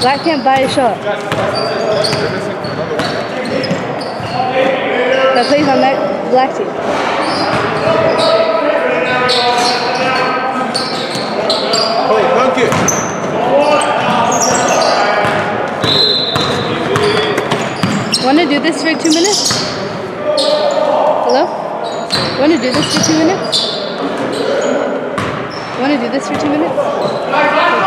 Black can't buy a shot. they're missing another one. That plays on that black team. Oh, dunk it. Want to do this for two minutes? Hello? Want to do this for two minutes? Want to do this for two minutes?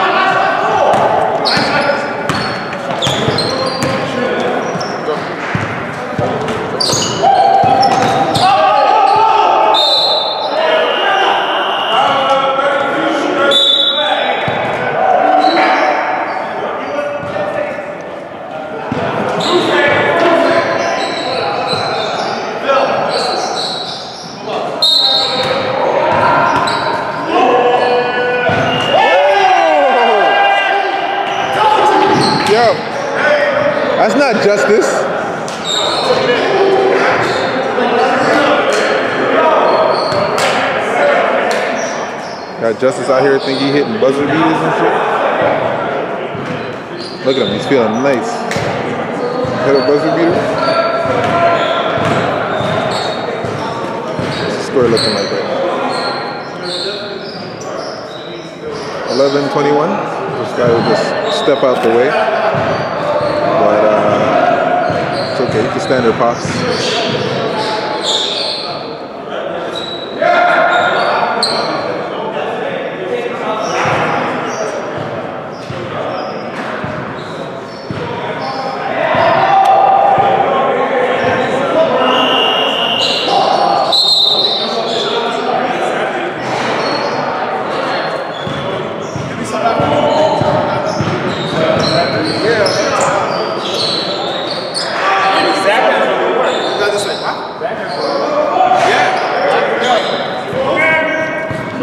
Yo, that's not justice. Justice out here think he hitting buzzer beaters and shit. Look at him, he's feeling nice. Hit a buzzer beater. What's the score looking like right now? 11-21. This guy will just step out the way. But uh, it's okay, you can stand there, Pops.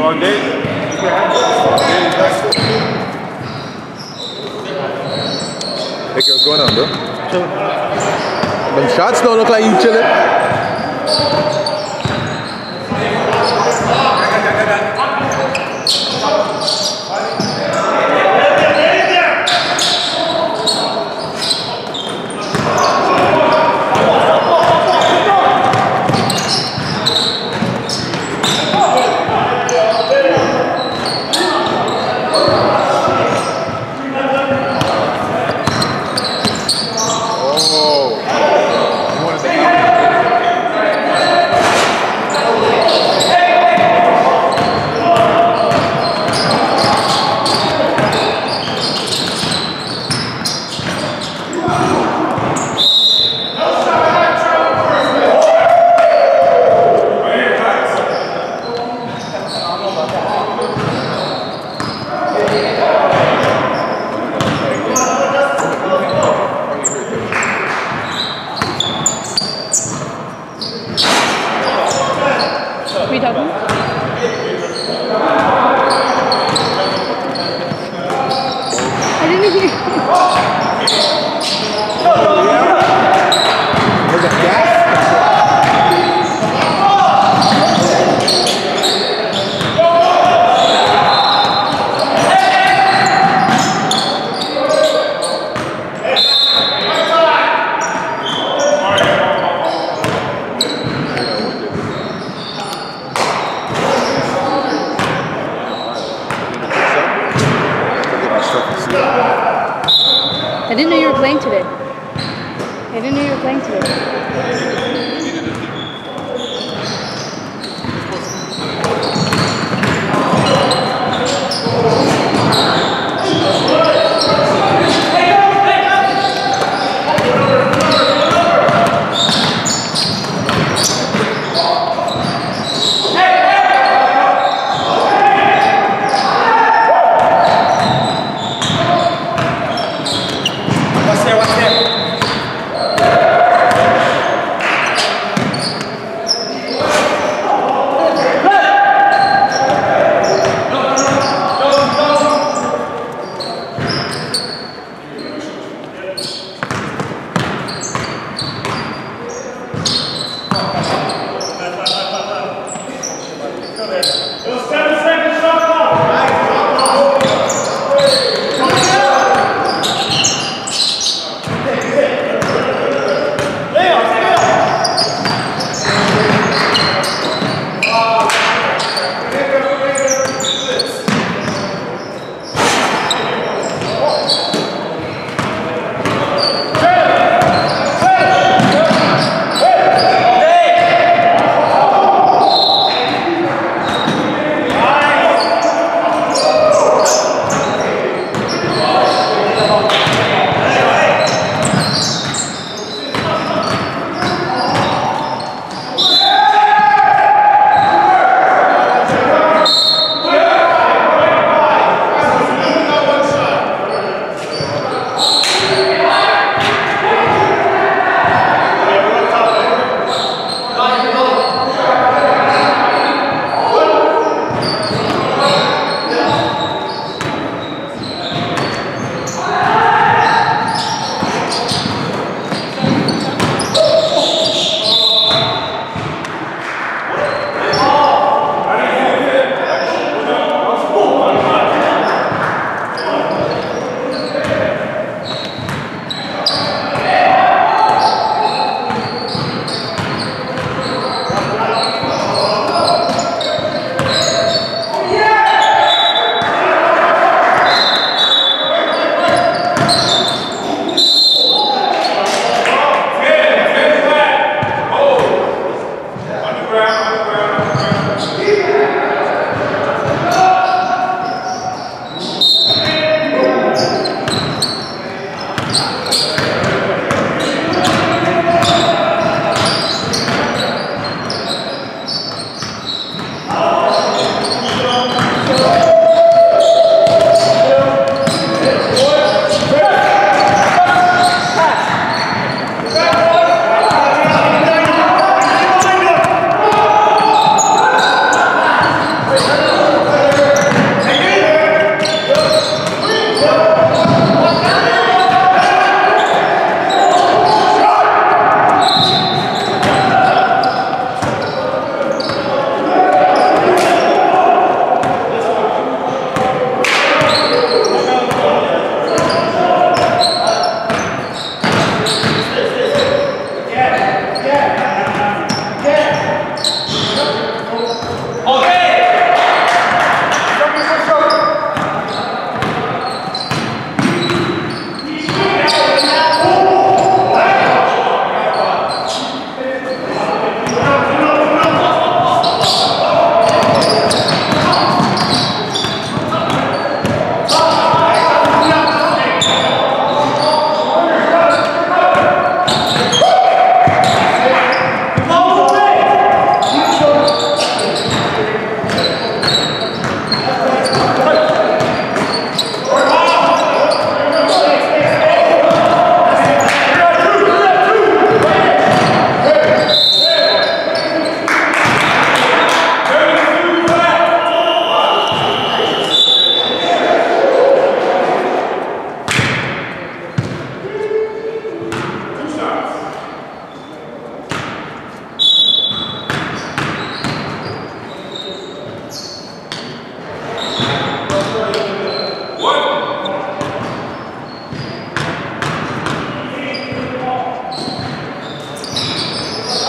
Hey, what's going on, bro? Them shots don't look like you chilling.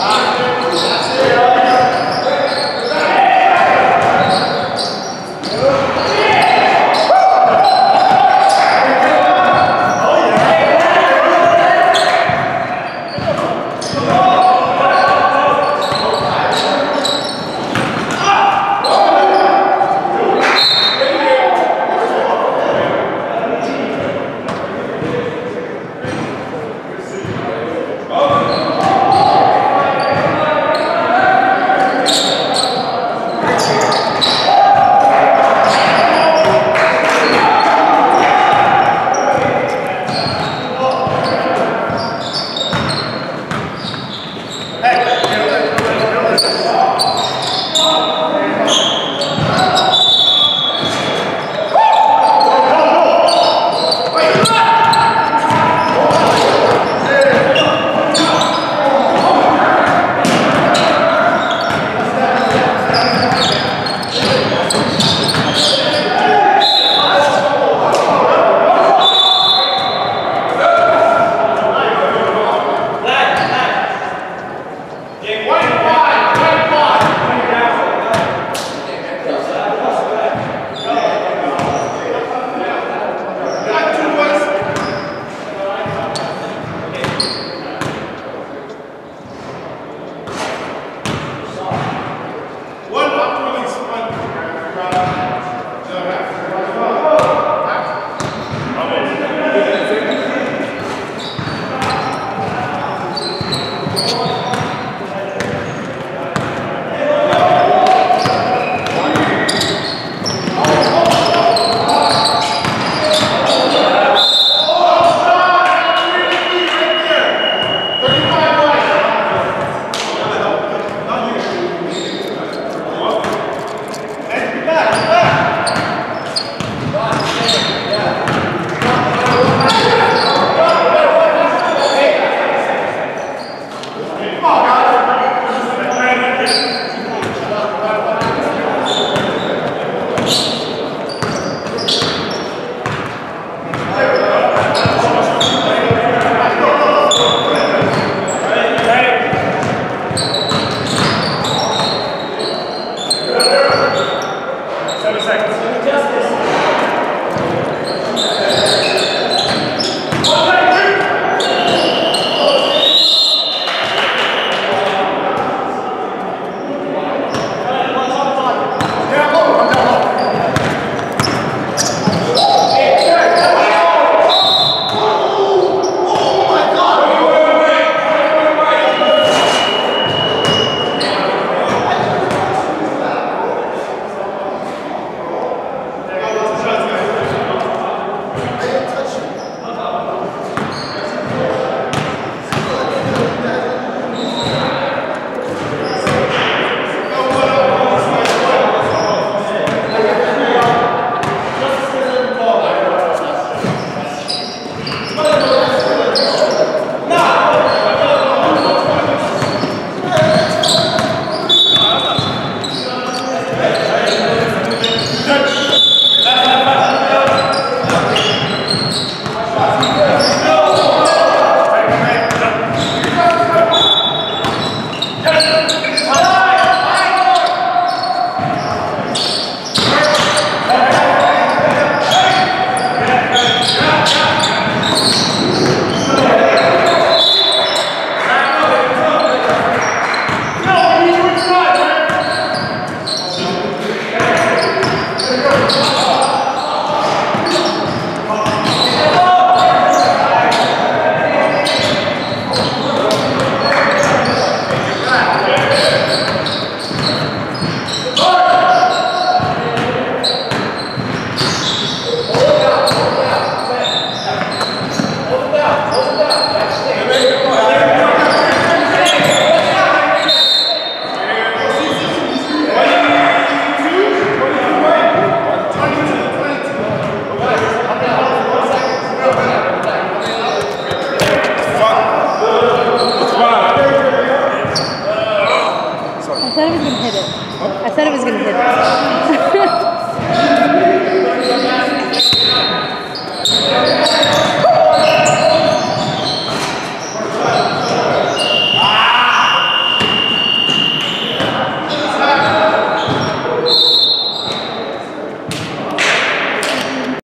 All right.